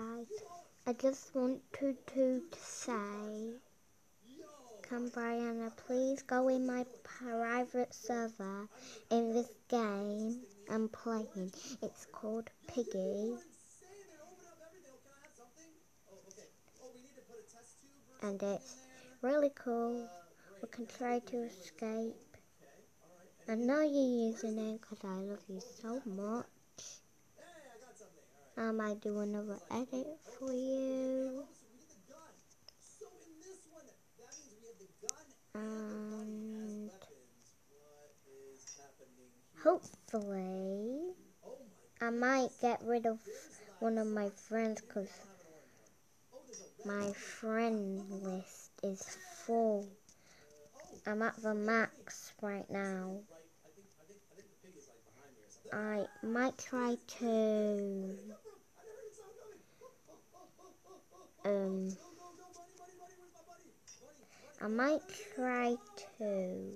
guys, I just want to, to, to say, come Brianna please go in my private server in this game I'm playing. It's called Piggy. And it's really cool. We can try to escape. I know you're using it because I love you so much. Um, I might do another edit for you. And hopefully I might get rid of one of my friends because my friend list is full. I'm at the max right now. I might try to um I might try to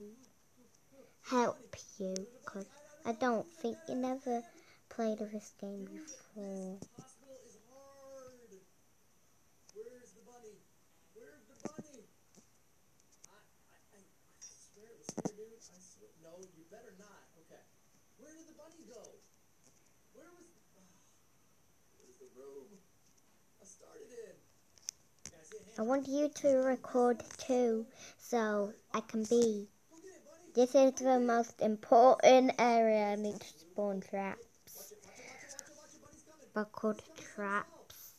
help you because I don't think you never played this game before. Bunny go? Where was... where's the room? I started in. I want you to record too, so I can be. This is the most important area I need to spawn traps. Record traps.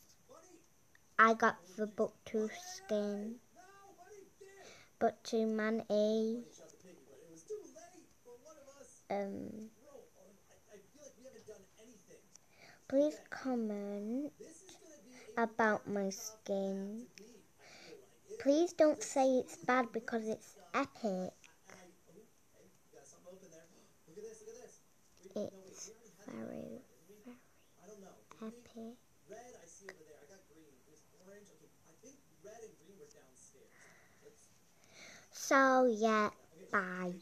I got the book to skin. But to man E. Um, please comment about my skin. Please don't say it's bad because it's epic. It's very, very epic. So, yeah, bye.